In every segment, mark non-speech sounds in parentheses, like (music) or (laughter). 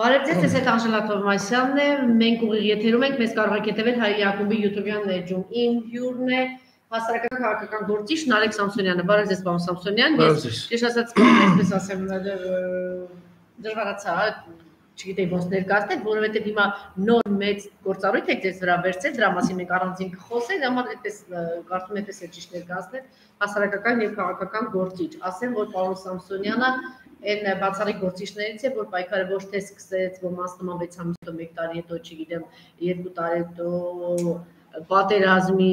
Բարև ձեզ, ես հետ Անժելա Թովմասյանն է։ Մենք ուղիղ եթերում ենք, մեզ կարող եք հետևել Հայ Յակոբի YouTube-յան էջում։ Իմ հյուրն է հասարակական քաղաքական գործիչ Նարեկ Սամսոնյանը։ Բարև ձեզ, պարոն Սամսոնյան։ Ես ճիշտ ասած, այսպես ասեմ, դժվարացա, չգիտեի ոնց ներկայացնել, որովհետև հիմա նոր մեծ գործառույթ եք ձեզ վրա վերցել, դրա մասին մենք առանձին կխոսենք, համար այդպես կարծում եմ այդպես է ճիշտ ներկայացնել հասարակական եւ քաղաքական գործիչ։ Ասեմ, որ պարոն Սամսոնյանը այն բացառիկ գործիչներից է, որ պայքարը ոչ թե սկսեց, որ մասնման 6 ամիս հետո 1 տարի հետո, չգիտեմ, 2 տարի հետո պատերազմի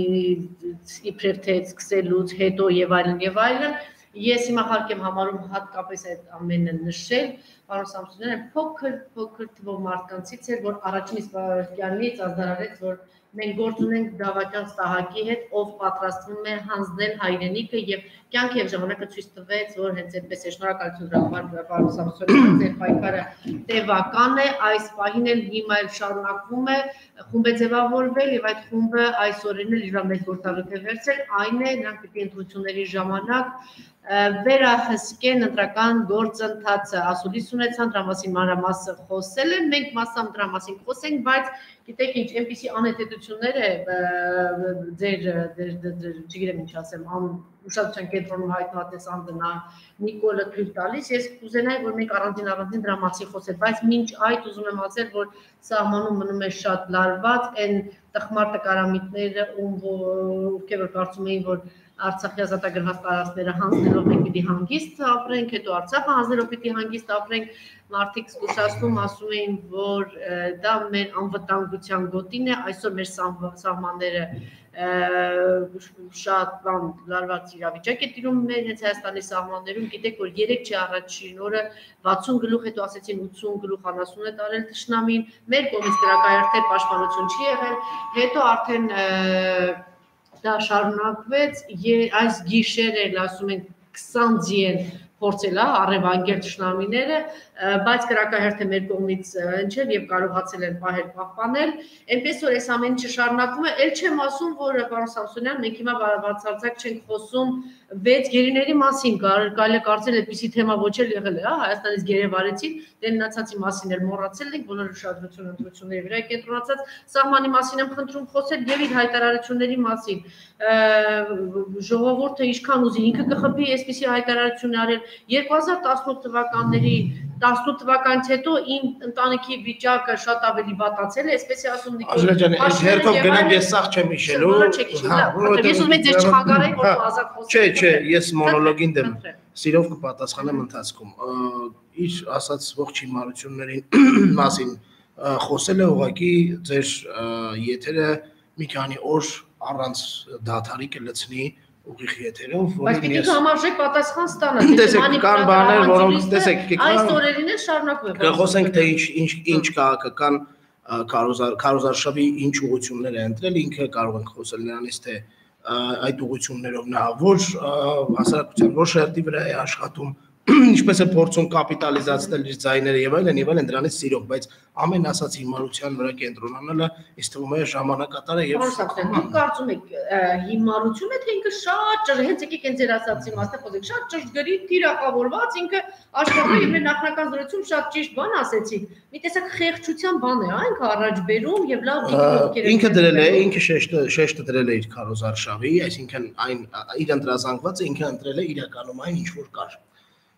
իբրև թե սկսելուց հետո եւ այլն եւ այլն ես հիմա հարկ եմ համարում հատկապես այդ ամենը նշել պարոն Սամսոնյանը փոքր փոքր թվով մարդկանցից էր որ առաջին իսկ վարքյանից ազդարարեց որ մենք գործ ունենք դավաճան ստահակի հետ, ով պատրաստվում է հանձնել հայրենիքը եւ կյանք եւ ժամանակը ցույց տվեց, որ հենց այդպես է շնորհակալություն դրական պարոն Սամսոնյանը ձեր պայքարը տևական է, այս պահին էլ հիմա էլ շարունակվում է, խումբ է ձևավորվել եւ այդ խումբը այսօրին էլ իր մեջ գործառույթ է վերցրել, այն է նրանք պիտի ընտրությունների ժամանակ վերահսկեն ընտրական գործընթացը ասուլիս ունեցան դրա մասին մանրամասը խոսել են մենք մասամբ դրա մասին խոսենք բայց գիտեք ինչ այնպիսի անհետեցություններ է ձեր չգիտեմ ինչ ասեմ ամ ուշադրության կենտրոնում հայտնված անդնա Նիկոլը թույլ տալիս ես կուզենայի որ մենք առանձին առանձին դրա մասին խոսենք բայց մինչ այդ ուզում եմ ասել որ սահմանում մնում է շատ լարված այն տխմար տկարամիտները ում ովքեր որ կարծում էին որ Արցախի ազատագրված տարածքները հանձնելով մենք պիտի հանգիստ ապրենք, հետո Արցախը հանձնելով պիտի հանգիստ ապրենք, մարդիկ զգուշացնում ասում էին, որ դա մեր անվտանգության գոտին է, այսօր մեր սահմանները շատ բան լարված իրավիճակ է տիրում մեր հենց Հայաստանի սահմաններում գիտեք որ 3 չի առաջին օրը 60 գլուխ հետո ասեցին 80 գլուխ անասուն է տարել ճշնամին մեր կողմից գրակայարթեր պաշտպանություն չի եղել հետո արդեն դա շարունակվեց այս գիշեր էլ ասում են 20 ձիեն փորձել է առևանգել ճշնամիները, բայց կրակահերթը մեր կողմից ընչել եւ կարողացել են պահել պահպանել։ Էնպես որ այս ամեն ինչը շարունակվում է, ել չեմ ասում, որ պարոն Սամսոնյան, մենք հիմա բացարձակ չենք խոսում վեց գերիների մասին կարելի է կարծել այդպիսի թեմա ոչ էլ եղել է, հա, Հայաստանից գերեվարեցին, դե մնացածի մասին էլ մոռացել ենք, բոլոր ուշադրությունը ընտրությունների վրա կենտրոնացած, սահմանի մասին եմ խնդրում խոսել եւ իր հայտարարությունների մասին։ Ժողովուրդը ինչքան ուզի ինքը կխփի այսպիսի հայտարարություն արել 2018 թվականների 18 թվականից հետո իմ ընտանիքի վիճակը շատ ավելի վատացել է, այսպես է ասում Նիկոլ։ Աշրեջան, այս հերթով գնանք ես սաղ չեմ հիշելու։ Հա, որովհետեւ ես ուզում եմ ձեր չխանգարեի, որ ազատ խոսես։ Չէ, չէ, ես մոնոլոգին դեմ սիրով կպատասխանեմ ընթացքում։ Իր ասած ողջ հիմարություններին մասին խոսել է ուղղակի ձեր եթերը մի քանի օր առանց դաթարի կլցնի ուղիղ եթերով, որին ես Բայց պիտի համարժեք պատասխան ստանալ, տեսեք կան բաներ, որոնք տեսեք, այս օրերին է շարունակվում է։ Կխոսենք թե ինչ ինչ ինչ քաղաքական կարոզար կարոզարշավի ինչ ուղություններ է ընտրել, ինքը կարող ենք խոսել նրանից թե այդ ուղություններով նա որ հասարակության որ շերտի վրա է աշխատում, (clears throat) ինչպես է փորձում կապիտալիզացնել իր ձայները եւ այլն եւ այլն դրանից սիրող, բայց ամեն ասած հիմարության վրա կենտրոնանալը ինձ թվում է ժամանակատար է եւ Դուք կարծում եք հիմարություն է թե ինքը շատ ճշգրիտ, հենց եկեք այն ձեր ասացի մասը խոսեք, շատ ճշգրիտ թիրախավորված, ինքը աշխատում եւ մեր նախնական զրույցում շատ ճիշտ բան ասեցիք։ Մի տեսակ խեղճության բան է, այն առաջ բերում եւ լավ Ինքը դրել է, ինքը շեշտը շեշտը դրել է իր քարոզարշավի, այսինքն այն իր ընտրազանգվածը ինքը ընտրել է իրականում այն ինչ որ կար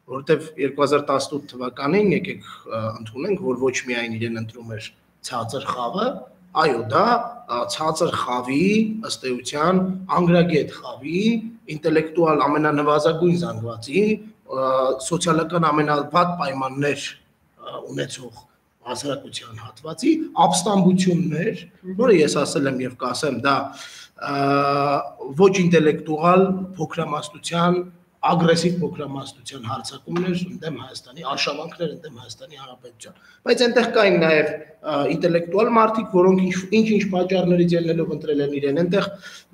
որովհետև 2018 թվականին եկեք ընդունենք, որ ոչ միայն իրեն ընտրում էր ցածր խավը, այո, դա ցածր խավի, ըստ էության, անգրագետ խավի, ինտելեկտուալ ամենանվազագույն զանգվածի, սոցիալական ամենավատ պայմաններ ունեցող հասարակության հատվածի ապստամբություններ, որը ես ասել եմ եւ կասեմ, դա ոչ ինտելեկտուալ փոքրամասնության ագրեսիվ փոքրամասնության հարցակումներ ընդդեմ Հայաստանի, արշավանքներ ընդդեմ Հայաստանի Հանրապետության։ Բայց այնտեղ կային նաև ինտելեկտուալ մարդիկ, որոնք ինչ-ինչ պատճառներից ելնելով ընտրել են իրեն։ Այնտեղ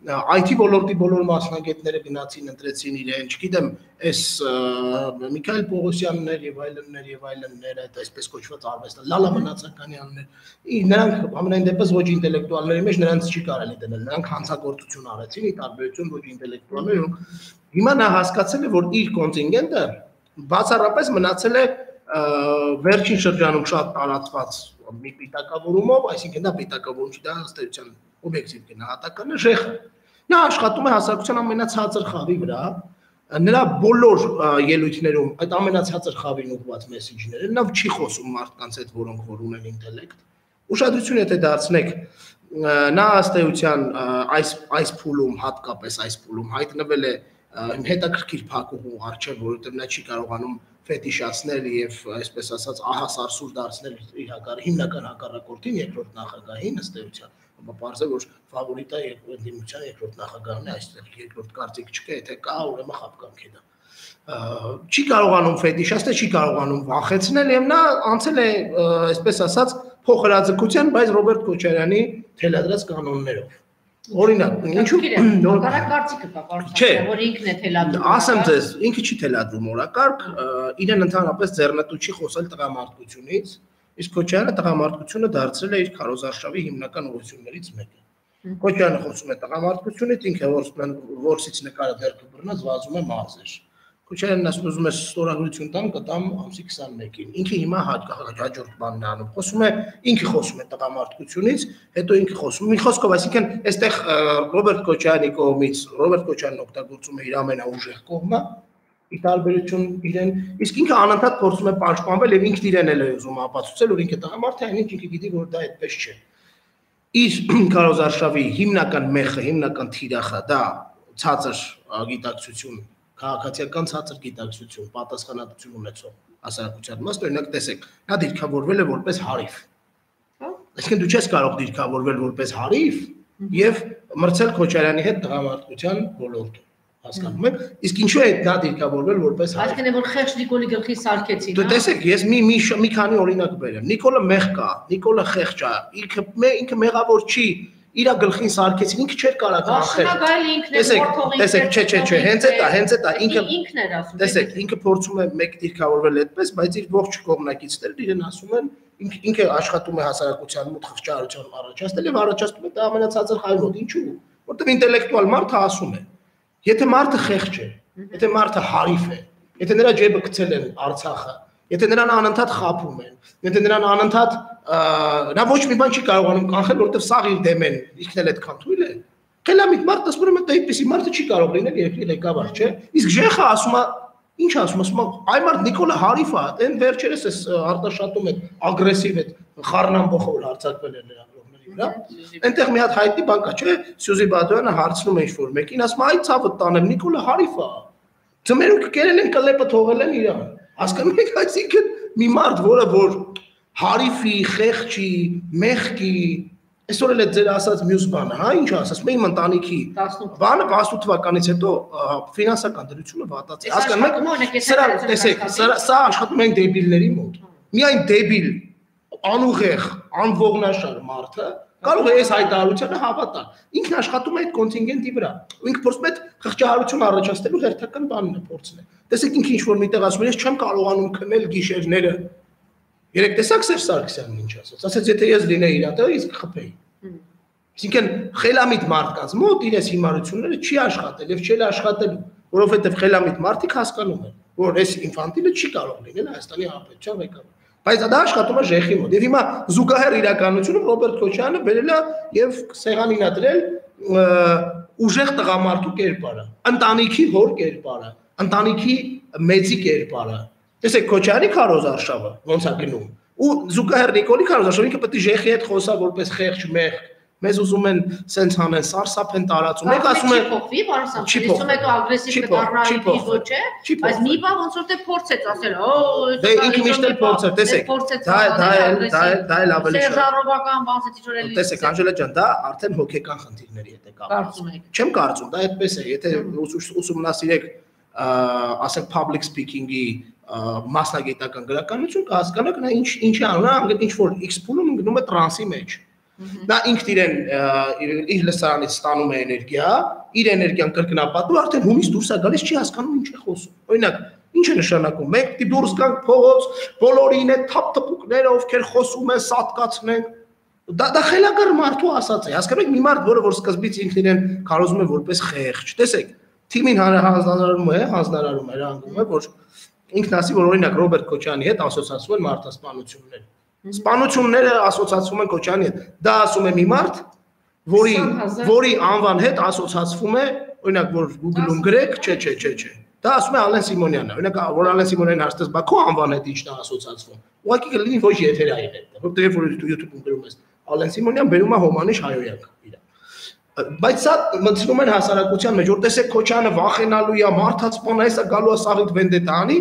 IT ոլորտի բոլոր մասնագետները գնացին ընտրեցին իրեն, չգիտեմ, այս Միքայել Պողոսյաններ եւ այլններ եւ այլններ, այդ այսպես կոչված արվեստը, Լալա Մնացականյաններ, նրանք ամենայն դեպս ոչ ինտելեկտուալների մեջ նրանց չի կարելի դնել, նրանք հանցագործություն արեցին, ի տարբերություն ոչ ինտելեկտուալների, Հիմա նա հասկացել է, որ իր կոնտինգենտը բացառապես մնացել է վերջին շրջանում շատ տարածված մի պիտակավորումով, այսինքն դա պիտակավորում չի, դա ըստ էության օբյեկտիվ գնահատականը շեխը։ Նա աշխատում է հասարակության ամենացածր խավի վրա, նրա բոլոր ելույթներում այդ ամենացածր խավին ուղված մեսեջները նա չի խոսում մարդկանց հետ, որոնք որ ունեն ինտելեկտ։ Ուշադրություն եթե դարձնեք նա ըստ էության այս այս փուլում հատկապես այս փուլում հայտնվել է հետաքրքիր փակուղու արժե, որովհետև նա չի կարողանում ֆետիշացնել եւ այսպես ասած ահասարսուր դարձնել իր հակար հիմնական հակառակորդին երկրորդ նախագահին ըստ էության բարձր է որ ֆավորիտա ընդդիմության երկրորդ նախագահն է այստեղ երկրորդ կարծիք չկա եթե կա ուրեմն խապկանք է դա չի կարողանում ֆետիշացնել չի կարողանում վախեցնել եւ նա անցել է այսպես ասած փոխհրաձգության բայց Ռոբերտ Քոչարյանի թելադրած կանոններով Օրինակ, ինչու օրակարգ (clears throat) կարծիքը կա, պարոն, որ ինքն է թելադրում։ Ասեմ ձեզ, ինքը չի թելադրում օրակարգ, իրեն ընդհանրապես ձեռնտու չի խոսել տղամարդկությունից, Իսկ Քոչյանը տղամարդկությունը դարձրել է իր քարոզարշավի հիմնական ուղղություններից մեկը։ Քոչյանը խոսում է տղամարդկությունից, ինքը որսից նկարը դերքը բռնած վազում է մարզեր։ Քոչյանն ասում ուզում է ստորագրություն տամ, կտամ ամսի 21-ին։ Ինքը հիմա հաջորդ բանն է անում։ Խոսում է, ինքը խոսում է տղամարդկությունից, հետո ինքը խոսում։ Մի խոսքով, այսինքն, այստեղ Ռոբերտ Քոչյանի կողմից Ռոբերտ Քոչյանն օգտագործում է իր ամենաուժեղ կողմը, ի տարբերություն իրեն, իսկ ինքը անընդհատ փորձում է պաշտպանվել եւ ինքն իրեն էլ է ուզում ապացուցել, որ ինքը տղամարդ է, այնինչ ինքը գիտի, որ դա այդպես չէ։ Իր (clears throat) Կարոզարշավի հիմնական մեխը, հիմնական թիրախը դա ցածր գիտակցություն, քաղաքացիական ցածր գիտակցություն, պատասխանատվություն ունեցող հասարակության մաս, օրինակ տեսեք, նա դիրքավորվել է որպես հարիվ։ հա։ Այսինքն դու չես կարող դիրքավորվել որպես հարիվ եւ մրցել Քոչարյանի հետ տղամարդկության ոլորտում հասկանում եք իսկ ինչու է դա դիրքավորվել որպես հայ այսինքն որ խեղճ Նիկոլի գլխի սարքեցին դու տեսեք ես մի մի մի քանի օրինակ բերեմ Նիկոլը մեղ կա Նիկոլը խեղճ է ինքը ինքը մեղավոր չի իր գլխին սարքեցին ինքը չէր կարա կանխել տեսեք տեսեք չէ չէ չէ հենց է դա հենց է դա ինքը ինքն էր ասում տեսեք ինքը փորձում է մեկ դիրքավորվել այդպես բայց իր ողջ կողմնակիցները իրեն ասում են ինքը աշխատում է հասարակության մոտ խղճարություն առաջացնել եւ առաջացնում է դա ամենացածր հայրոտ ինչու որտեղ ինտելեկտուալ մարդը ասում է Եթե մարդը խեղճ է, եթե մարդը հարիվ է, եթե նրա ջեբը գցել են Արցախը, եթե նրան անընդհատ խափում են, եթե նրան անընդհատ նա ոչ մի բան չի կարողանում կանխել, որովհետև սաղ իր դեմ են, ինքն էլ այդքան թույլ է։ Խելամիտ մարդ ասում եմ, դա այդպեսի մարդը չի կարող լինել երկրի ղեկավար, չէ։ Իսկ Ժեխը ասում է, ինչ ասում, ասում է, այ մարդ Նիկոլա Հարիֆ է, այն վերջերս էս արտաշատում է, ագրեսիվ է, խառնամբոխով հարձակվել է նրան վրա։ Այնտեղ մի հատ հայտնի բան կա, չէ՞, Սյուզի Բադոյանը հարցնում է ինչ-որ մեկին, ասում է, այ ցավը տանեմ, Նիկոլա Հարիֆա։ Ձմերուկ կերել են կլեպը թողել են իրան։ Հասկանում եք, այսինքն մի մարդ, որը որ հարիֆի, խեղճի, մեղքի, այսօր էլ է ձեր ասած մյուս բանը, հա, ինչ ասած, մեր իմ ընտանիքի բանը 18 թվականից հետո ֆինանսական դրությունը վատացի։ Հասկանում եք, սրա տեսեք, սա աշխատում են դեբիլների մոտ։ Միայն դեբիլ անուղեղ, անողնաշար մարդը կարող է այս հայտարարությանը հավատալ։ Ինքն աշխատում է այդ կոնտինգենտի վրա։ Ինքը փորձում է խղճահարություն առաջացնելու հերթական բանն է փորձում է։ Տեսեք ինքը ինչ որ միտեղ ասում է, ես չեմ կարողանում քնել գիշերները։ Երեք տեսակ Սերժ Սարգսյանն ինչ ասաց։ Ասաց, եթե ես լինեի իր տեղը, ես կխփեի։ Այսինքն խելամիտ մարդկանց մոտ իրենց հիմարությունները չի աշխատել եւ չի աշխատելու, որովհետեւ խելամիտ մարդիկ հասկանում են, որ այս ինֆանտիլը չի կարող լինել Հայաստանի Հանրապետության ղեկավար Բայց դա աշխատում է ժեխի մոտ։ Եվ հիմա զուգահեռ իրականությունում Ռոբերտ Քոչյանը բերել է եւ սեղանին է դրել ուժեղ տղամարդու կերպարը, ընտանիքի հոր կերպարը, ընտանիքի մեծի կերպարը։ Տեսեք Քոչյանի քարոզ արշավը ոնց է գնում։ Ու զուգահեռ Նիկոլի քարոզ արշավը ինքը պետք է ժեխի հետ խոսա որպես խեղճ մեղ մեզ ուզում են սենց անեն, սարսափեն տարածում։ Մեկ ասում են փոխվի, բարոն Սամսոնից, ում հետո ագրեսիվ կդառնայի ոչ է, բայց մի բան ոնց որ թե փորձեց ասել, օ, դե ինքը միշտ էլ փորձ է, տեսեք։ Դա դա դա դա էլ ավելի շատ։ Սերժարովական բանից որ էլի։ Տեսեք, Անջելա ջան, դա արդեն հոգեկան խնդիրների հետ է կապված։ Չեմ կարծում, դա այդպես է, եթե ուսումնասիրեք ասենք public speaking-ի մասնագիտական գրականություն կհասկանաք նա ինչ ինչի անում, նա ինչ որ X փուլում գնում է տրանսի մեջ։ Նա ինքն իրեն իր լսարանից ստանում է էներգիա, իր էներգիան կրկնապատու, արդեն հումից դուրս է գալիս, չի հասկանում ինչ է խոսում։ Օրինակ, ինչ է նշանակում։ Մենք դի դուրս գանք փողոց, բոլորին է թափ-թփուկները, ովքեր խոսում են, սատկացնենք։ Դա դա խելագար մարդու ասած է։ Հասկանում եք, մի մարդ, որը որ սկզբից ինքն իրեն կարոզում է որպես խեղճ։ Տեսեք, թիմին հանրահանձնարարում է, հանձնարարում է, հանգում է, որ ինքն ասի, որ օրինակ Ռոբերտ Քոչյանի հետ ասոցացվում են մարդասպանություններ։ Սպանությունները ասոցացվում են Քոչյանի հետ։ Դա ասում է մի մարդ, որի որի անվան հետ ասոցացվում է, օրինակ որ Google-ում գրեք, չէ, չէ, չէ, չէ։ Դա ասում է Ալեն Սիմոնյանն է։ Օրինակ որ Ալեն Սիմոնյանն հարցնես, բա քո անվան հետ ի՞նչն է ասոցացվում։ Ուղղակի կլինի ոչ եթերային է, որտեղ որ YouTube-ում գրում ես Ալեն Սիմոնյան բերում է Հոմանիշ հայոյանք իր բայց սա մտցնում են հասարակության մեջ որ տեսեք Քոչյանը վախենալու է մարդացման այսա գալու է սաղիթ վենդետա անի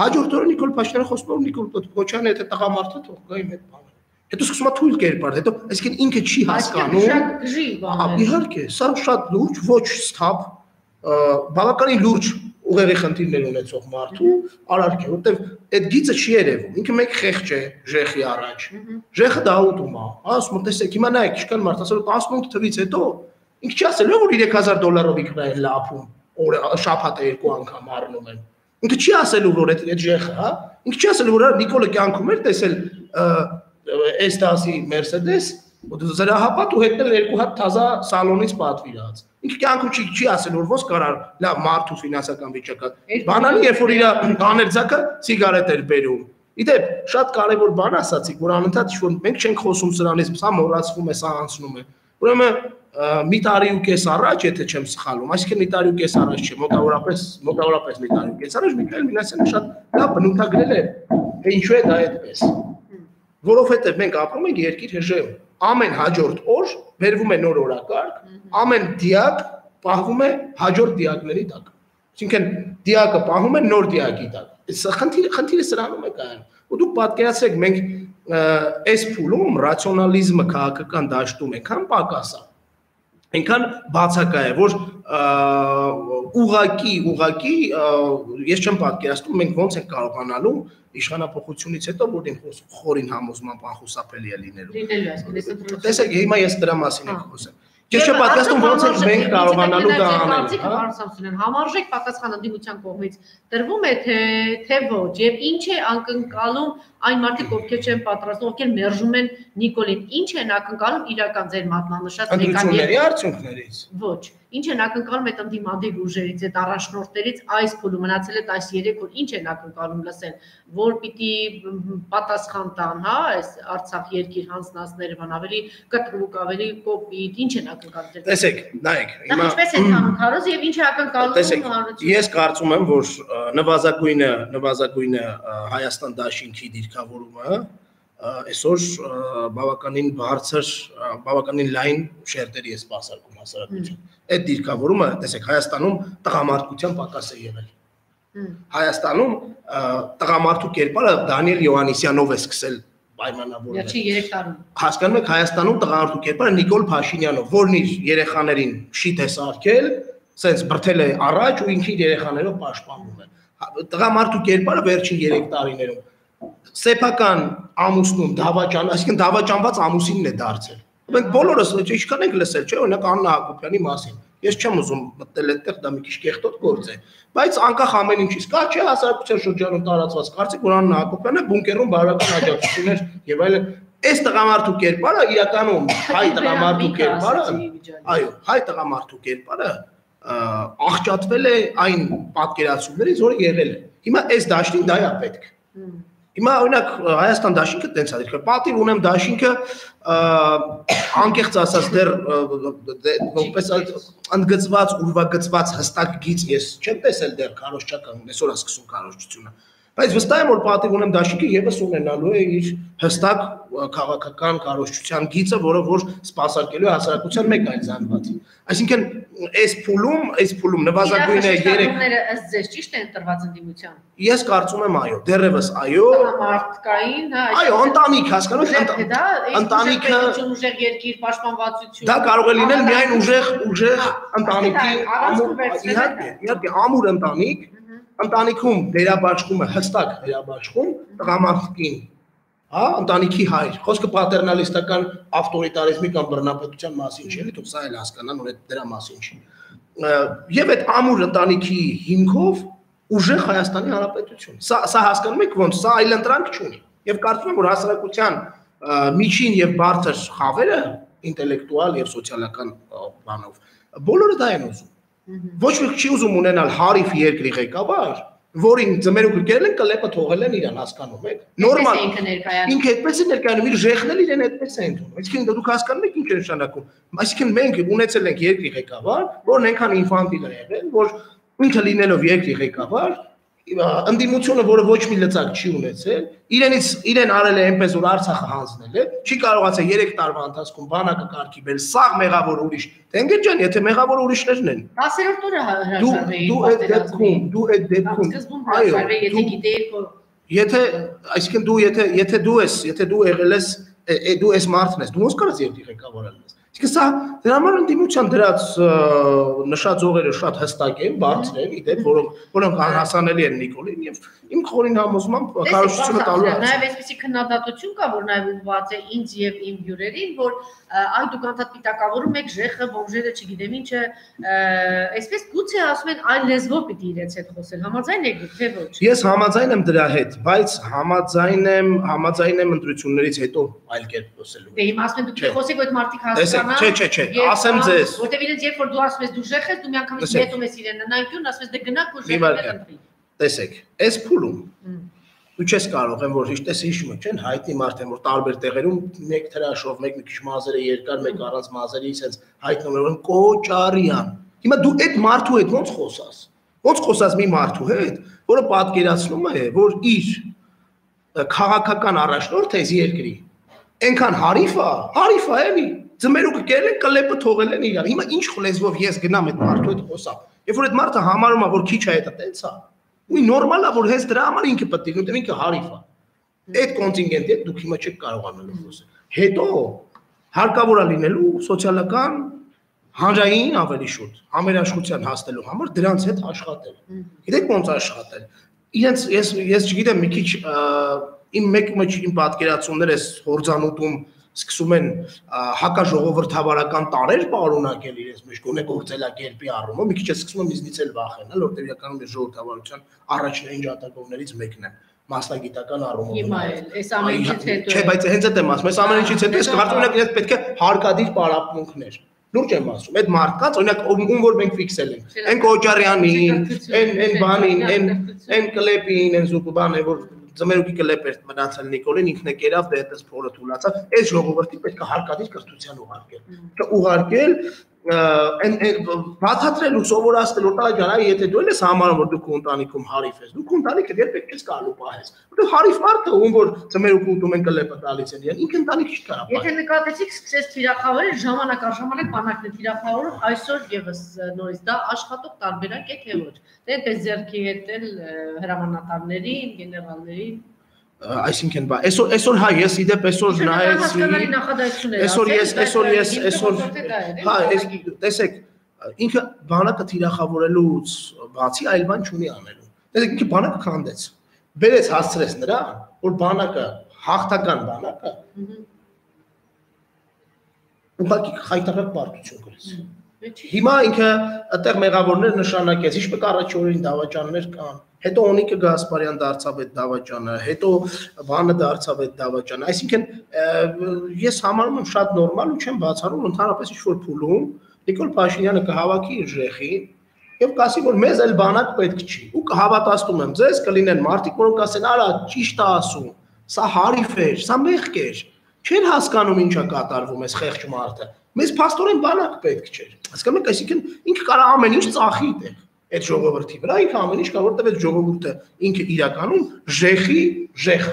հաջորդ օրը Նիկոլ Փաշինյանը խոսում է Նիկոլ Քոչյանը եթե տղամարդը թող գա իմ հետ բանը հետո սկսում է թույլ կերպար հետո այսինքն ինքը չի հասկանում իհարկե սա շատ լուրջ ոչ սթափ բավականին լուրջ ուղեղի խնդիրներ ունեցող մարդու արարք է, որտեվ այդ գիծը չի երևում։ Ինքը մեկ խեղճ է ժեխի առաջ։ Ժեխը դա ուտում է։ Ասում տեսեք, հիմա նայեք, իշքան մարդ ասել 18 թվից հետո ինքը չի ասել, որ 3000 դոլարով ինքն է լափում, օրը շաբաթը երկու անգամ առնում են։ Ինքը չի ասելու, որ այդ այդ ժեխը, հա։ Ինքը չի ասելու, որ Նիկոլը կյանքում էր տեսել S10-ի Mercedes, ու զրահապատ ու հետնել երկու հատ թազա սալոնից պատվիրած։ Ինքը կյանքում չի չի ասել որ ոնց կարար լավ մարդու ֆինանսական վիճակը։ Բանալի երբ որ իր աներձակը սիգարետ էր բերում։ Իդեպ շատ կարևոր բան ասացիք, որ անընդհատ ինչ որ մենք չենք խոսում սրանից, սա մոռացվում է, սա անցնում է։ Ուրեմն մի տարի ու կես առաջ, եթե չեմ սխալում, այսինքն մի տարի ու կես առաջ չէ, մոտավորապես մոտավորապես մի տարի ու կես առաջ Միքայել Մինասյանը շատ լավ բնութագրել է, թե ինչու է դա այդպես։ Որովհետև մենք ապրում ենք երկիր հժեում ամեն հաջորդ օր վերվում է նոր օրակարգ, ամեն դիակ պահվում է հաջորդ դիակների տակ։ Այսինքն դիակը պահում է նոր դիակի տակ։ Սա խնդիրը խնդիրը սրանում է կայանում։ Ու դուք պատկերացրեք մենք այս փուլում ռացիոնալիզմը քաղաքական դաշտում այնքան պակաս է, այնքան բացակա է, որ ուղակի, ուղակի ես չեմ պատկերացնում մենք ոնց ենք կարողանալու իշխանապողությունից հետո որ ինքն խորին համոզման բան խուսափելի է լինելու։ Տեսեք, հիմա ես դրա մասին եմ խոսում։ Ես չէ պատկասում ոնց ենք մենք կարողանալու դա անել, հա։ Սամսոնյան, համարժեք պատասխանը դիմության կողմից տրվում է թե թե ոչ եւ ինչ է անկնկալում այն մարդիկ, ովքեր չեն պատրաստվում, ովքեր մերժում են Նիկոլին, ինչ են ակնկալում իրական ձեր մատնանշած մեկանիզմների արդյունքներից։ Ոչ։ Ինչ են ակնկալում այդ ընդդիմադիր ուժերից, այդ առաջնորդներից այս փուլում մնացել է այս 3 օր, ինչ են ակնկալում լսել, որ պիտի պատասխան տան, հա, այս Արցախ երկիր հանձնածները բան ավելի կտրուկ, ավելի կոպիտ, ինչ են ակնկալում։ Տեսեք, նայեք, հիմա ինչպես տանում քարոզ եւ ինչ է ակնկալում հանրությունը։ Ես կարծում եմ, որ նվազագույնը, նվազագույնը Հայաստան դաշինքի դիրքավորումը այսօր բավականին բարձր, բավականին լայն շերտերի է սպասարկում հասարակություն։ Այդ դիրքավորումը, տեսեք, Հայաստանում տղամարդկության պակաս է եղել։ Հայաստանում տղամարդու կերպարը Դանիել Յովանիսյանով է սկսել պայմանավորվել։ Վերջի 3 տարում։ Հասկանում եք Հայաստանում տղամարդու կերպարը Նիկոլ Փաշինյանով, որն իր երեխաներին շիտ է սարքել, սենց բրթել է առաջ ու ինքն իր երեխաներով պաշտպանում է։ Տղամարդու կերպարը վերջին 3 տարիներում սեփական ամուսնում դավաճան, այսինքն դավաճանված ամուսինն է դարձել։ Մենք բոլորս ինչքան ենք լսել, չէ՞, օրինակ Աննա Հակոբյանի մասին։ Ես չեմ ուզում մտնել այդտեղ, դա մի քիչ կեղտոտ գործ է, բայց անկախ ամեն ինչից կա չէ հասարակության շրջանում տարածված կարծիք, որ Աննա Հակոբյանը բունկերում բարական աջակցություններ եւ այլն այս տղամարդու կերպարը իրականում հայ տղամարդու կերպարը, այո, հայ տղամարդու կերպարը աղճատվել է այն պատկերացումներից, որը եղել է։ Հիմա այս դաշտին դա է պետք։ Հիմա օրինակ Հայաստան դաշինքը տենց է դիրքը։ Պատիվ ունեմ դաշինքը անկեղծ ասած դեռ որպես ընդգծված, ուրվագծված հստակ գիծ ես չեմ տեսել դեռ քարոշչական, այսօր է սկսում քարոշչությունը։ Բայց վստահ եմ, որ պատիվ ունեմ Դաշիկը եւս ունենալու է իր հստակ քաղաքական կարողջության գիծը, որը որ սпасարկելու է հասարակության մեկ այլ զանգվածի։ Այսինքն այս փուլում, այս փուլում նվազագույնը 3 Իրավունքները ըստ ձեզ ճիշտ են տրված ընդդիմության։ Ես կարծում եմ այո, դեռևս այո։ Համարտկային, հա, այո, ընտանիք, հասկանու՞մ եք, ընտանիքը ուժեղ երկիր պաշտպանվածություն։ Դա կարող է լինել միայն ուժեղ ուժեղ ընտանիքի իհարկե, իհարկե ամուր ընտանիք, ընտանիքում դերաբաշխումը հստակ դերաբաշխում տղամարդկին հա ընտանիքի հայր խոսքը պատերնալիստական ավտորիտարիզմի կամ բռնապետության մասին չէ, դուք սա էլ հասկանան, որ դրա մասին չի։ Եվ այդ ամուր ընտանիքի հիմքով ուժեղ Հայաստանի Հանրապետություն։ Սա սա հասկանում եք ոնց, սա այլ ընտրանք չունի։ Եվ կարծում եմ, որ հասարակության միջին եւ բարձր խավերը ինտելեկտուալ եւ սոցիալական բանով բոլորը դա են ուզում Ոչ ոք չի ուզում ունենալ հարիվ երկրի ղեկավար, որին ձմերուկը կերել են կլեպը թողել են իրան հասկանում եք նորմալ ինքը ներկայացնում? Ինքը այդպես է ներկայանում իր ժեխն էլ իրեն այդպես է ընդունում այսինքն դուք հասկանում եք ինչ է նշանակում այսինքն մենք ունեցել ենք երկրի ղեկավար որն այնքան ինֆանտիլ է եղել որ ինքը լինելով երկրի ղեկավար ընդդիմությունը, որը ոչ մի լծակ չի ունեցել, իրենից իրեն արել է այնպես որ Արցախը հանձնել է, չի կարողացել 3 տարվա ընթացքում բանակը կարգի բերել, սաղ մեղավոր ուրիշ։ Տենգեր ջան, եթե մեղավոր ուրիշներն են։ 10-րդ օրը հրաժարվեի։ դու այդ դեպքում, դու այդ դեպքում, հրաժարվեի, եթե գիտեիք որ Եթե, այսինքն դու եթե եթե դու ես, եթե դու եղել ես, դու ես մարդն ես, դու ոնց կարաս երկրի ղեկավար լինես։ Իսկ սա դրա համար ընդդիմության դրած նշած օղերը շատ հստակ են, բարձր են, իդեպ, որոնք որոնք անհասանելի են Նիկոլին եւ իմ խորին համոզմամբ քարոշչությունը տալու է։ Նաև այսպեսի քննադատություն կա, որ նաև ուղղված է ինձ եւ իմ հյուրերին, որ այ դուք անդադ պիտակավորում եք ժեխը, բոմժերը, չգիտեմ ինչը, այսպես գուցե ասում են այլ լեզվով պիտի իրենց հետ խոսել։ Համաձայն եք դուք թե ոչ։ Ես համաձայն եմ դրա հետ, բայց համաձայն եմ, համաձայն եմ ընտրություններից հետո այլ կերպ խոսելու։ Դե հիմա ասում են դուք խոսեք այդ մարդիկ հասկանան։ չէ, չէ, չէ, ասեմ ձեզ։ Որտեւ իրենց երբ որ դու ասում ես դու ժեխ ես, դու միանգամից նետում ես իրեն նայություն, ասում ես դե գնաք ու Մի ժեխը ընտրի։ Տեսեք, այս փուլում Դու չես կարող եմ որ հիշտես հիշում եք, չեն հայտնի մարդ են որ տարբեր տեղերում մեկ թրաշով, մեկ մի քիչ մազերը երկար, մեկ առանց մազերի, sense հայտնում են Կոճարյան։ Հիմա դու այդ մարդու հետ ո՞նց խոսաս։ Ո՞նց խոսաս մի մարդու հետ, որը պատկերացնում է, որ իր քաղաքական առաջնորդ է երկրի։ Այնքան հարիֆ է, հարիֆ է էլի։ Ձմերուկը կերել են, կլեպը թողել են իրար։ Հիմա ինչ խլեզվով ես գնամ այդ մարդու հետ խոսամ։ Երբ որ այդ մարդը համարում է, որ քիչ է դա տենց է։ Ու նորմալ է, որ հենց դրա համար ինքը պետք է, որտեղ ինքը հարիֆ է։ Այդ կոնտինգենտի հետ դուք հիմա չեք կարողանալու խոսել։ Հետո հարկավոր է լինելու սոցիալական հանրային ավելի շուտ համերաշխության հասնելու համար դրանց հետ աշխատել։ Գիտեք ոնց աշխատել։ Իրենց ես ես չգիտեմ մի քիչ իմ մեկ մեջ իմ պատկերացումներ էս հորձանուտում սկսում են հակաժողովրդավարական տարեր պարունակել իրենց մեջ գոնե գործելակերպի առումով մի քիչ է սկսում եմ իզնից էլ վախենալ որտեղ իրականում ես ժողովրդավարության առաջնային ջատագովներից մեկն եմ մասնագիտական առումով Հիմա էլ այս ամեն ինչից հետո Չէ, բայց հենց այդ եմ ասում, այս ամեն ինչից հետո ես կարծում եմ ես պետք է հարկադիր պարապմունքներ լուրջ եմ ասում, այդ մարդկանց, օրինակ ում որ մենք ֆիքսել ենք, այն Կոճարյանին, այն այն բանին, այն այն կլեպին, այն զուգուբանը, որ ձմերուկի կլեպ էր մնացել Նիկոլին, ինքն է կերավ դե այդպես փորը թուլացավ, այս ժողովրդի պետք է հարկադիր կրթության ուղարկել։ ուղարկել այն այն բացատրել ու սովորացնել որ տա ջան, այ եթե դու ես համարում որ դու քո ընտանիքում հարիվ ես, դու քո ընտանիքը երբեք չես կարելու պահես։ Որտեղ հարիվ մարդը ում որ ձմերուկ ուտում են կլեպը տալիս են, ինքը ընտանիք չի կարա Եթե նկատեցիք, սկսեց թիրախավորել ժամանակ առ ժամանակ բանակն է թիրախավորում, այսօր եւս նորից դա աշխատող տարբերակ է թե ոչ։ Դե այդպես ձեռքի հետ էլ հրամանատարներին, գեներալներին այսինքն բա այսօր այսօր հա ես իդեպ այսօր նայեցի այսօր ես այսօր ես այսօր հա այս տեսեք ինքը բանակը թիրախավորելուց բացի այլ բան չունի անելու տեսեք ինքը բանակը քանդեց բերեց հասցրեց նրան որ բանակը հաղթական բանակը ուղղակի խայտարակ պարտություն կրեց Հիմա ինքը այդտեղ մեղավորներ նշանակեց, ինչպես առաջի օրին դավաճաններ կան։ Հետո Օնիկը Գասպարյան դարձավ այդ դավաճանը, հետո Վանը դարձավ այդ դավաճանը։ Այսինքն ես համարում եմ շատ նորմալ ու չեմ բացառում ընդհանրապես ինչ որ փուլում Նիկոլ Փաշինյանը կհավաքի իր ժեխին եւ կասի որ մեզ էլ բանակ պետք չի ու կհավատացնում եմ ձեզ կլինեն մարդիկ որոնք կասեն արա ճիշտ է ասում սա հարիֆ է սա մեղք է չեն հասկանում ինչա կատարվում այս խեղճ մարդը մեզ փաստորեն բանակ պետք չէր հասկանում եք այսինքն ինքը կարա ամեն ինչ ծախի դեր այդ ժողովրդի վրա ինքը ամեն ինչ կա որտեվ այդ ժողովուրդը ինքը իրականում ժեխի ժեխ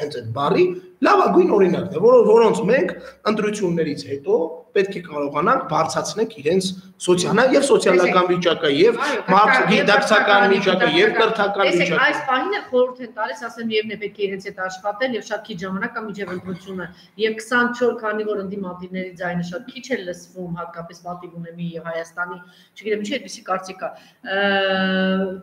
հենց այդ բարի լավագույն օրինակն է որոնց որոնց մենք ընտրություններից հետո պետք է կարողանանք բարձրացնել իրենց սոցիալա եւ սոցիալական վիճակը եւ գիտակցական վիճակը եւ կրթական Տեսեք, վիճակը այս բանին է խորհուրդ են տալիս, ասեմ, եւ նե պետք է իրենց հետ աշխատել եւ շատ քիչ ժամանակ կա միջև ընտրությունը եւ 24 քանի որ ընդդիմադիրների ձայնը շատ քիչ է լսվում, հատկապես Բաթի Գունեմի եւ Հայաստանի, չգիտեմ ինչի այդպեսի կարծիք կա։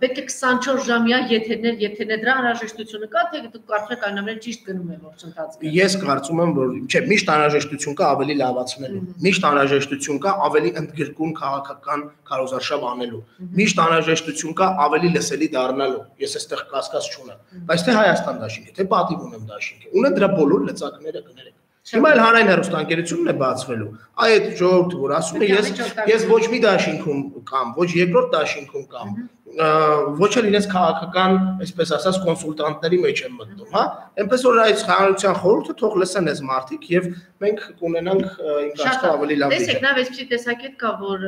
Պետք է 24 ժամյա եթերներ, եթերներ դրա անհրաժեշտությունը կա, թե դուք կարծում եք այնամենը ճիշտ գնում է ողջ ընթացքը։ Ես կարծում եմ, որ չէ, միշտ անհրաժեշտություն կա ավելի լավացնելու։ Միշտ անհրաժեշտություն կա ավելի ընդգրկուն քաղաքական կարոզարշավ անելու։ Միշտ անհրաժեշտություն կա ավելի լսելի դառնալու։ Ես այստեղ կասկած չունեմ։ Բայց թե Հայաստան դաշինքը, թե պատիվ ունեմ դաշինքը, ունեն դրա բոլոր լծակները կներեք։ Հիմա էլ հանրային հերոստանգերությունն է բացվելու։ Այդ ժողովուրդը որ ասում է ես ես ոչ մի դաշինքում կամ ոչ երկրորդ դաշինքում կամ ոչ էլ իրենց քաղաքական, այսպես ասած, կոնսուլտանտների մեջ են մտնում, հա։ Էնպես որ այս հանրության խորհուրդը թող լսեն այս մարդիկ եւ մենք կունենանք իմ կարծիքով ավելի լավ դեպք։ Տեսեք, նաեւ այսպեսի տեսակետ կա, որ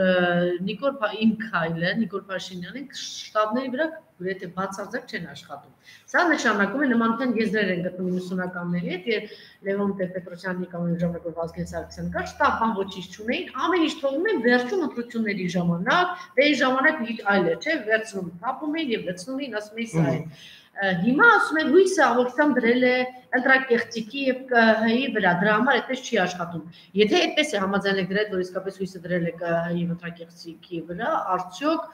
Նիկոլ իմ քայլը, Նիկոլ Փաշինյանը շտաբների վրա գրեթե բացարձակ չեն աշխատում։ Սա նշանակում է նմանության եզրեր են գտնում 90-ականների հետ եւ Լևոն Տեր-Պետրոսյանի կանոնի ժամանակ որ Վազգեն Սարգսյանը կար, շտապ բան ոչինչ չունեին, ամեն ինչ թողնում են վերջում ընտրությունների ժամանակ, դե այն ժամանակ այլ է, չէ, վերցնում, թափում էին եւ վերցնում էին, ասում էին սա է հիմա ասում են հույսը աղոթքան դրել է ընտրակեղծիկի եւ ԿՀ-ի վրա դրա համար այդպես չի աշխատում եթե այդպես է համաձայնեք դրա հետ որ իսկապես հույսը դրել է ԿՀ-ի ընտրակեղծիկի վրա արդյոք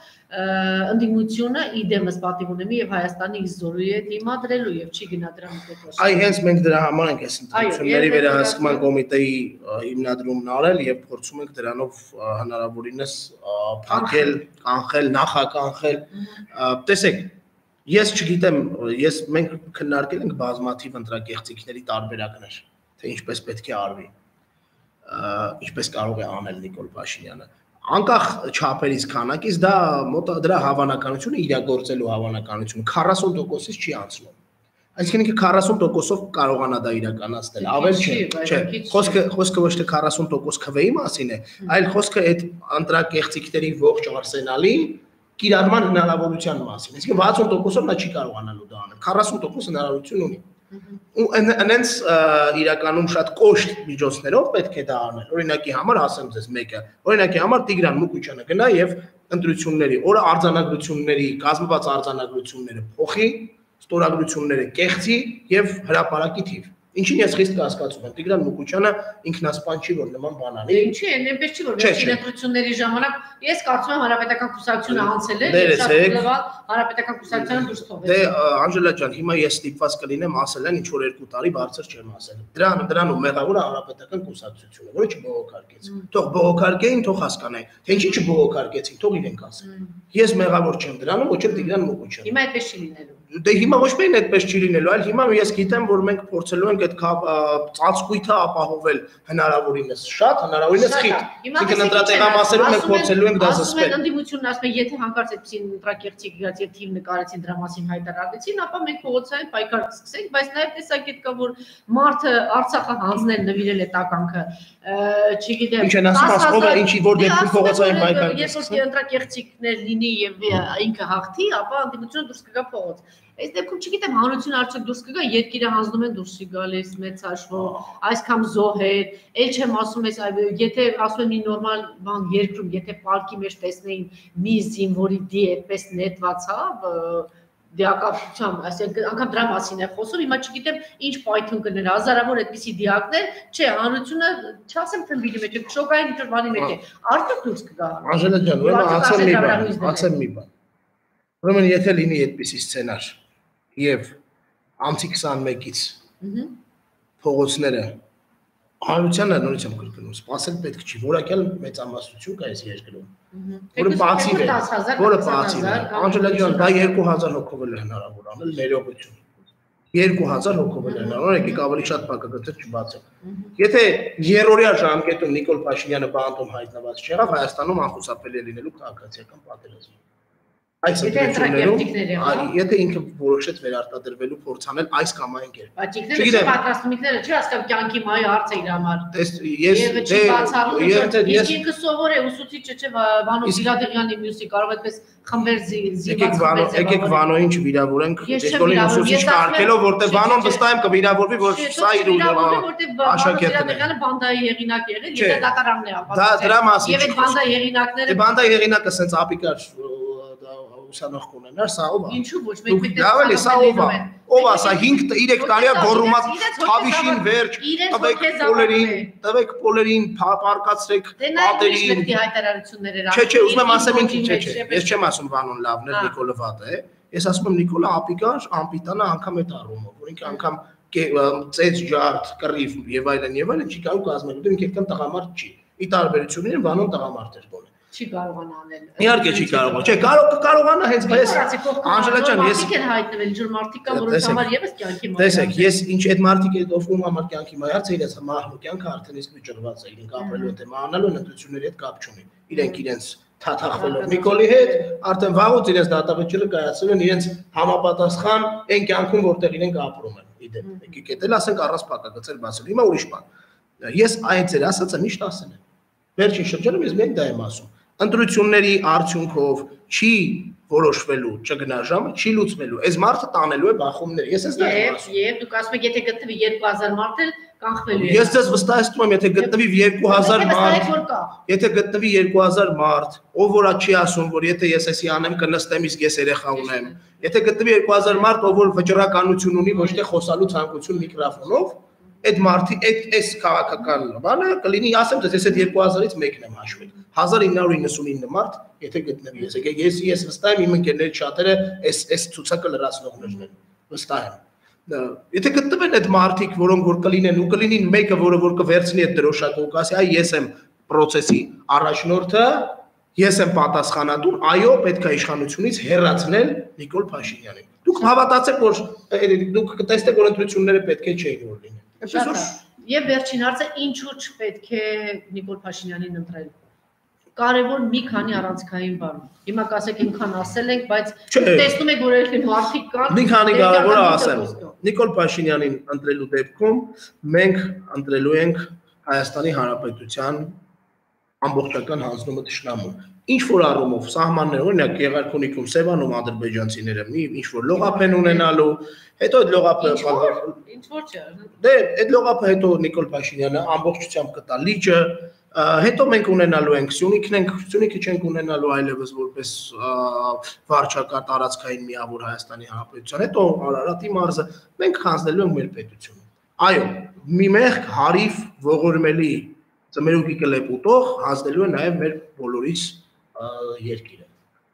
ընդդիմությունը իդեմս պատիվ ունեմի եւ Հայաստանի զորու է դիմադրելու եւ չի գնա դրա մտքով այ հենց մենք դրա համար ենք այս ընտրությունների վերահսկման կոմիտեի հիմնադրումն արել եւ փորձում ենք դրանով հնարավորինս փակել, կանխել, նախականխել տեսեք Ես չգիտեմ, ես մենք քննարկել ենք բազմաթիվ ընտրակեղծիքների տարբերակներ, թե ինչպես պետք է արվի։ Ինչպես կարող է անել Նիկոլ Փաշինյանը։ Անկախ չափերից քանակից դա մոտ դրա հավանականությունը իրագործելու հավանականությունը 40%-ից չի անցնում։ Այսինքն ինքը 40%-ով կարողանա դա իրականացնել։ Ավել չէ, չէ։ Խոսքը խոսքը ոչ թե 40% քվեի մասին է, այլ խոսքը այդ ընտրակեղծիքների ողջ արսենալի կիրառման հնարավորության մասին։ Այսինքն 60%-ով նա չի կարողանալու դա անել։ 40% հնարավորություն ունի։ Ու այնենց իրականում շատ կոշտ միջոցներով պետք է դա անել։ Օրինակի համար ասեմ ձեզ մեկը։ Օրինակի համար Տիգրան Մուկուչյանը գնա եւ ընտրությունների օրը արձանագրությունների, կազմված արձանագրությունները փոխի, ստորագրությունները կեղծի եւ հրաապարակի թիվ Ինչին ես խիստ կասկածում եմ, Տիգրան Մուկուչյանը ինքնասպան չի, որ նման բան անի։ Ինչի է, այնպես չի, որ վերջինատրությունների ժամանակ ես կարծում եմ հանրապետական կուսակցությունը անցել է, շատ լավալ հանրապետական կուսակցությունը դուրս թողել։ Դե Անջելա ջան, հիմա ես ստիպված կլինեմ ասել են ինչ որ 2 տարի բարձր չեմ ասել։ Դրան դրանով մեղավոր հանրապետական կուսակցությունը, որը չբողոքարկեց։ Թող բողոքարկեին, թող հասկանային, թե ինչի չբողոքարկեցին, թող իրենք ասեն։ Ես մեղավոր չեմ դրանում, ոչ էլ Տիգրան Մուկուչյանը։ Հիմա այդպես չի լինելու դե հիմա ոչ միայն այդպես չի լինելու, այլ հիմա ես գիտեմ, որ մենք փորձելու ենք այդ ծածկույթը ապահովել հնարավորինս շատ, հնարավորինս խիտ։ Այսինքն ընտրատեղամասերում մենք փորձելու ենք դա զսպել։ Ընդդիմությունն ասում է, եթե հանկարծ այդպեսին ընտրակերտի գած եւ թիվ նկարեցին դրա մասին հայտարարեցին, ապա մենք փողոցային պայքար կսկսենք, բայց նաեւ տեսակետ կա, որ մարդը Արցախը հանձնել նվիրել է տականքը, չգիտեմ։ Ինչ են ասում, ով է ինչի որ դեպքում փողոցային պայքար կսկսենք։ Եթե ընտրակերտիկներ լինի եւ ինքը հաղթի, ապա ընդդիմությունը դուրս կգա փողոց Այս դեպքում չգիտեմ հանրությունը արդյոք դուրս կգա, երկիրը հանձնում են դուրս գալիս մեծ հաշվով, այսքան զոհեր, ել չեմ ասում ես, եթե ասում եմ մի նորմալ բան երկրում, եթե պարկի մեջ տեսնեին մի զինվորի դի այդպես նետված, հա, դիակապությամբ, այսինքն անգամ դրա մասին է խոսում, հիմա չգիտեմ ինչ պայթուն կներ, հազարավոր այդպիսի դիակներ, չէ, հանրությունը չասեմ թմբիլի մեջ, շոկային բանի մեջ է, արդյոք դուրս կգա։ Անժելա ջան, ուրեմն ասեմ մի բան, ասեմ մի բան։ Ուրեմն եթե լինի այդպիսի սցենար, եւ ամսի 21-ից փողոցները հանրությանը նորից եմ կրկնում, սпасել պետք չի, որակյալ մեծամասնություն կա այս երկրում։ Որը բացի է, որը բացի է։ Անջելա ջան, դա 2000 հոգով էլ հնարավոր անել ներողություն։ 2000 հոգով էլ հնարավոր է, եկեք ավելի շատ փակագծեր չբացեք։ Եթե երրորդյա ժամկետում Նիկոլ Փաշինյանը բանտում հայտնված չեղավ, Հայաստանում անխուսափելի լինելու քաղաքացիական պատերազմ այս ընտրություններում եթե ինքը որոշեց վերարտադրվելու փորձանել այս կամ այն կերպ։ Բաժիկները պատրաստումիկները չի հասկանում կյանքի մայ հարցը իր համար։ Տես ես դե ես ինքը սովոր է ուսուցիչը չէ Վանո Սիրադեղյանի մյուսի կարող այդպես խմբեր Վանո եկեք Վանոին չվիրավորենք դեսկոլին ուսուցիչ կարգելով որտեղ Վանոն վստահ եմ կվիրավորվի որ սա իր աշակերտն է։ Բանդայի հեղինակ եղել, եթե դատարանն է ապացուցել։ Դա դրա մասին։ Եվ այդ բանդայի հեղինակները Դե բանդայի հեղինակը սենց ապիկար ուսանող կունենար, սա ով է։ Ինչու ոչ, մենք պետք է Լավ էլի, սա ով է։ Ով է սա 5 3 տարի է գոռումած թավիշին վերջ, տվեք պոլերին, տվեք պոլերին, պարկացրեք պատերին։ Դե հայտարարություններ էր Չէ, չէ, ուզում եմ ասեմ ինքն չէ, չէ։ Ես չեմ ասում Վանոն լավն է, Նիկոլը վատ է։ Ես ասում եմ Նիկոլը ապիկար, ամպիտանա անգամ այդ առումով, որ ինքը անգամ ծեծ ջարդ, կռիվ եւ այլն եւ այլն չի կարող կազմել, դու ինքը այդքան տղամարդ չի։ Ի տարբերությունին Վանոն տղամարդ էր բոլորը չի կարողանա անել։ Իհարկե չի կարողանա։ Չէ, կարող կկարողանա հենց բայց Անժելա ջան, ես իկ են հայտնվել ջուր մարդիկ կան, որոնց համար եւս կյանքի մայր։ Տեսեք, ես ինչ այդ մարդիկ այդ ով համար կյանքի մայր հարցը իրենց մահնու կյանքը արդեն իսկ վիճռված է, իրենք ապրելու թե մահանալու ընտրությունների հետ կապ չունի։ Իրենք իրենց թաթախվելով Նիկոլի հետ, արդեն վաղուց իրենց դատավճիռը կայացրել են իրենց համապատասխան այն կյանքում, որտեղ իրենք ապրում են։ Իդեպ, եկեք էտել ասենք առանց պակակցել բացել։ Հիմա ուրիշ բան։ Ես այդ ձեր ասածը միշտ ասել եմ։ Վերջին շրջանում ես միայն դա եմ ասում։ Ընտրությունների արդյունքով չի որոշվելու ճգնաժամը չի լուծվելու։ Այս մարդը տանելու է բախումներ։ Ես ես դա եմ ասում։ Եվ դուք ասում եք, եթե գտնվի 2000 մարդ էլ կանխվելու է։ Ես ձեզ վստահեցնում եմ, եթե գտնվի 2000 մարդ, եթե գտնվի 2000 մարդ, ով որա չի ասում, որ եթե ես էսի անեմ կնստեմ, իսկ ես երեխա ունեմ։ Եթե գտնվի 2000 մարդ, ով որ վճռականություն ունի, ոչ թե խոսալու ցանկություն միկրոֆոնով, այդ մարտի այդ այս քաղաքական բանը կլինի, ասեմ դες ես այդ 2000-ից մեկն եմ հաշվել։ 1999 մարդ, եթե գտնվի ես, եկեք ես ես վստահ եմ իմ ընկերների շատերը այս այս ցուցակը լրացնողներն են, վստահ եմ։ Եթե գտնվեն այդ մարտիկ, որոնք որ կլինեն ու կլինին մեկը, որը որ կվերցնի այդ դրոշակը ու կասի, այ ես եմ process-ի առաջնորդը, ես եմ պատասխանատուն, այո, պետք է իշխանությունից հեռացնել Նիկոլ Փաշինյանին։ Դուք հավատացեք, որ դուք կտեսնեք, որ ընտրությունները պետք է չէին որ լինեն։ Այնպես որ եւ վերջին հարցը ինչու չպետք է Նիկոլ Փաշինյանին ընտրել։ Կարևոր մի քանի առանցքային բան։ Հիմա կասեք ինքան ասել ենք, բայց տեսնում եք որ այլ մարդիկ կան։ Մի քանի կարևորը ասեմ։ Նիկոլ Փաշինյանին ընտրելու դեպքում մենք ընտրելու ենք Հայաստանի Հանրապետության ամբողջական հանձնումը ճշնամուն ինչ որ առումով սահմաններ, օրինակ Գեղարքունիքում Սևանում ադրբեջանցիները մի ինչ որ լողափ են ունենալու, հետո այդ լողափը ինչ որ չէ։ Դե այդ լողափը հետո Նիկոլ Փաշինյանը ամբողջությամբ կտա լիճը, հետո մենք ունենալու ենք Սյունիքն ենք, Սյունիքը չենք ունենալու այլևս որպես վարչակարգ տարածքային միավոր Հայաստանի Հանրապետության, հետո Արարատի մարզը մենք հանձնելու ենք մեր պետությունը։ Այո, մի մեղք հարիվ ողորմելի ծմերուկի կլեպուտող հանձնելու է նաև մեր բոլորիս երկիրը։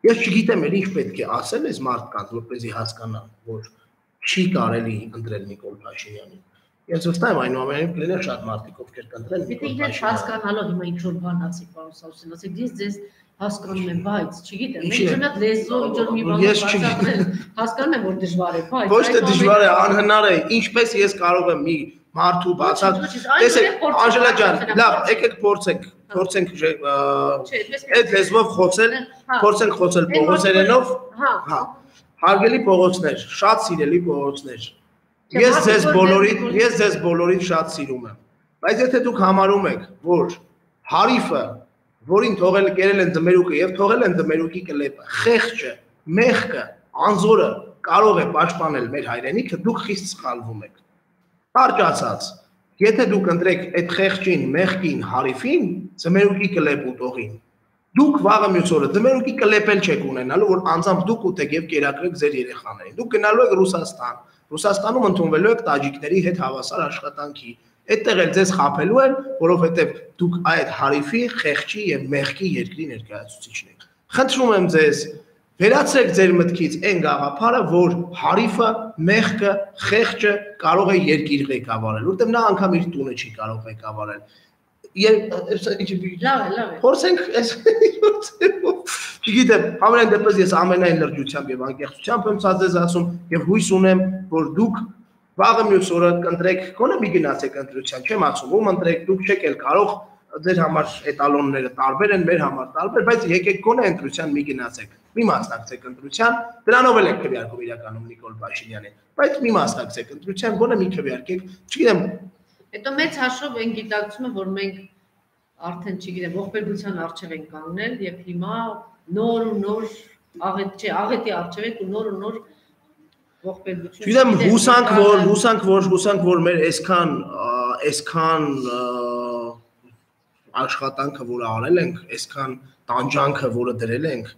Ես չգիտեմ ել ինչ պետք է ասել այս մարդկանց, որպեսզի հասկանան, որ չի կարելի ընտրել Նիկոլ Փաշինյանին։ Ես վստահ եմ այնուամենայնիվ կլինեն շատ մարդիկ, ովքեր կընտրեն Եթե հասկանալով հիմա ինչ որ բան ասի, պարոն Սաուսին, ասեք, ես ձեզ հասկանում եմ, բայց չգիտեմ, մենք չնայած լեզվով ինչ որ մի բան բացատրել, հասկանում եմ, որ դժվար է, բայց ոչ թե դժվար է, անհնար է, ինչպես ես կարող եմ մի մարդու բացած տեսեք Անժելա ջան լավ եկեք փորձենք փորձենք այդ լեզվով խոցել հա։ փորձենք խոցել Պողոսերենով հա հա հարգելի Պողոսներ շատ սիրելի Պողոսներ ես ձեզ բոլորիդ ես ձեզ բոլորիդ շատ սիրում եմ բայց եթե դուք համարում եք որ հարիֆը որին թողել կերել են դմերուկը եւ թողել են դմերուկի կլեպը խեղճը մեղքը անզորը կարող է պաշտպանել մեր հայրենիքը դուք խիստ սխալվում եք Կարճ ասած, եթե դուք ընտրեք այդ խեղճին, մեղքին, հարիֆին, ծմերուկի կլեպ ուտողին, դուք վաղը մյուս օրը ծմերուկի կլեպել չեք ունենալու, որ անձամբ դուք ուտեք եւ կերակրեք ձեր երեխաներին։ Դուք գնալու եք Ռուսաստան, Ռուսաստանում ընդունվելու եք տաջիկների հետ հավասար աշխատանքի։ Այդտեղ էլ ձեզ խափելու են, որովհետեւ դուք այդ հարիֆի, խեղճի եւ մեղքի երկրի ներկայացուցիչն եք։ Խնդրում եմ ձեզ, Վերացրեք ձեր մտքից այն գաղափարը, որ հարիֆը, մեղքը, խեղճը կարող է երկիր ղեկավարել, որտեղ նա անգամ իր տունը չի կարող ղեկավարել։ Լավ է, լավ է։ Փորձենք այս (laughs) Չգիտեմ, համենայն դեպս ես ամենայն լրջությամբ եւ անկեղծությամբ եմ ցածես ասում եւ հույս ունեմ, որ դուք վաղը մյուս օրը կընտրեք, գոնե մի գնացեք ընտրության, չեմ ասում, ում ընտրեք, դուք չեք էլ կարող ձեր համար էտալոնները տարբեր են, մեր համար տարբեր, բայց եկեք գոնե ընտրության մի գնացեք։ Մի մասնակցեք ընտրության, դրանով էլ եք քվեարկում իրականում Նիկոլ Փաշինյանին, բայց մի մասնակցեք ընտրության, գոնե մի քվեարկեք, չգիտեմ։ Հետո մեծ հաշվով են գիտակցումը, որ մենք արդեն չգիտեմ, ողբերգության արժև են կանգնել եւ հիմա նոր ու նոր աղետ չէ, աղետի արժև եք ու նոր ու նոր ողբերգություն։ Չգիտեմ, հուսանք որ, հուսանք որ, հուսանք որ մեր այսքան այսքան աշխատանքը, որը արել ենք, այսքան տանջանքը, որը դրել ենք,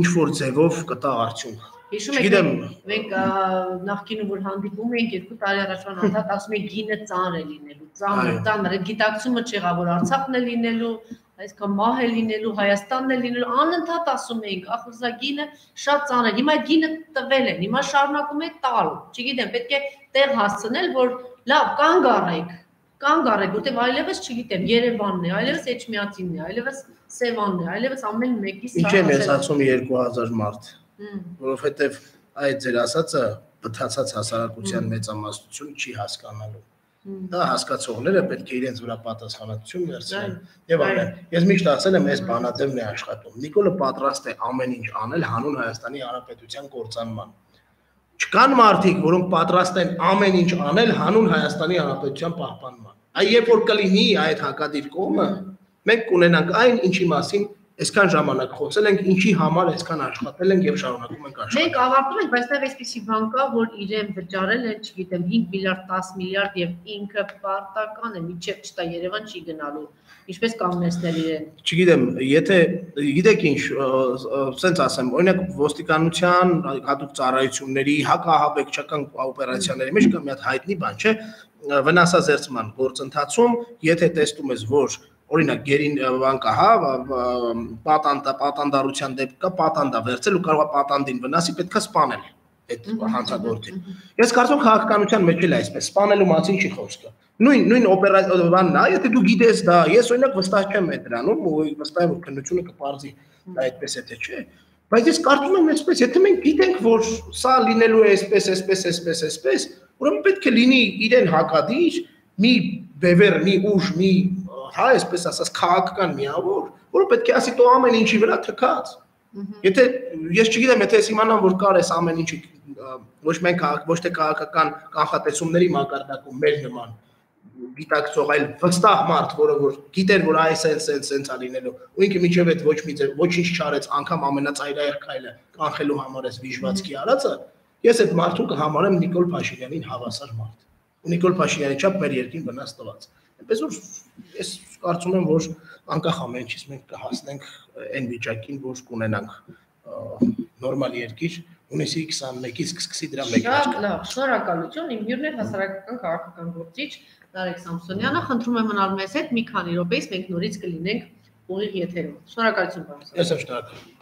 ինչ որ ձևով կտա արդյունք։ Հիշում եք մենք նախկինում որ հանդիպում էինք երկու տարի առաջվան անդադ ասում էինք գինը ծանր է լինելու, ծանր, ծանր, այդ գիտակցումը չեղա որ Արցախն է լինելու, այսքան մահ է լինելու, Հայաստանն է լինելու, անընդհատ ասում էինք, ախր սա գինը շատ ծանր է։ Հիմա գինը տվել են, հիմա շարունակում եք տալ։ Չգիտեմ, պետք է տեղ հասցնել, որ լավ կանգ առեք, կանգ առեք, որտեվ այլևս չգիտեմ, Երևանն է, այլևս Էջմիածինն է, այլևս Սևանն է, այլևս ամեն մեկի սա։ Ինչ եմ ես ասում 2000 մարդ։ Որովհետև այդ ձեր ասածը բթացած հասարակության մեծամասնություն չի հասկանալու։ դա հասկացողները պետք է իրենց վրա պատասխանատվություն վերցնեն եւ այլն։ Ես միշտ ասել եմ, այս բանադեմն է աշխատում։ Նիկոլը պատրաստ է ամեն ինչ անել հանուն Հայաստանի Հանրապետության կործանման։ Չկան մարդիկ, որոնք պատրաստ են ամեն ինչ անել հանուն Հայաստանի Հանրապետության պահպանման։ Այ երբ որ կլինի այդ հակադիր կողմը, մենք կունենանք այն, ինչի մասին այսքան ժամանակ խոսել ենք, ինչի համար այսքան աշխատել ենք եւ շարունակում ենք աշխատել։ Մենք ավարտում ենք, բայց նաև այսպեսի բան կա, որ իրեն վճարել են, չգիտեմ, 5 միլիարդ, 10 միլիարդ եւ ինքը պարտական է, միջև չտա Երևան չի գնալու։ Ինչպես կանգնեցնել իրեն։ Չգիտեմ, եթե գիտեք ինչ, սենց ասեմ, օրինակ ոստիկանության հատուկ ծառայությունների հակահաբեկչական օպերացիաների մեջ կա մի հատ հայտնի բան, չէ՞, վնասազերծման գործընթացում, եթե տեսնում ես, որ օրինակ գերին բան կա, հա, պատանդա, պատանդարության դեպք կա, պատանդա վերցել ու կարող է պատանդին վնասի, պետքա սպանել այդ հանցագործին։ Ես կարծում քաղաքականության մեջ էլ այսպես սպանելու մասին չի խոսքը։ Նույն նույն օպերատիվանն է, եթե դու գիտես դա, ես օրինակ վստահ չեմ այդ դրանում, ու վստահ եմ որ քննությունը կպարզի դա այդպես է թե չէ։ Բայց ես կարծում եմ այսպես, եթե մենք գիտենք, որ սա լինելու է այսպես, այսպես, այսպես, այսպես, ուրեմն պետք է լինի իրեն հակադիր մի բևեր, մի ուժ, մի հա, այսպես ասած, քաղաքական միավոր, որը պետք է ասի դու ամեն ինչի վրա թքած։ Եթե ես չգիտեմ, եթե ես իմանամ, որ կար էս ամեն ինչի ոչ մենք ոչ թե քաղաքական կանխատեսումների մակարդակում մեր նման գիտակցող այլ վստահ մարդ, որը որ գիտեր, որ այս այս այս այս ալինելու, ու ինքը միջև այդ ոչ մի ձեր ոչինչ չարեց, անգամ ամենածայրահեղ քայլը կանխելու համար էս վիժվածքի արածը, ես այդ մարդուն կհամարեմ Նիկոլ Փաշինյանին հավասար մարդ։ Ու Նիկոլ Փաշինյանի չափ մեր երկին վնաս տված։ Այնպես որ ես կարծում եմ, որ անկախ ամեն ինչից մենք կհասնենք այն վիճակին, որ կունենանք նորմալ երկիր, ունեսի 21-ից կսկսի դրա մեկ Շատ լավ, շնորհակալություն։ Իմ հյուրն է հասարակական քաղաքական գործիչ Նարեկ Սամսոնյանը։ Խնդրում եմ մնալ մեզ հետ մի քանի րոպեից մենք նորից կլինենք ուղիղ եթերում։ Շնորհակալություն, պարոն։ Ես եմ շնորհակալ։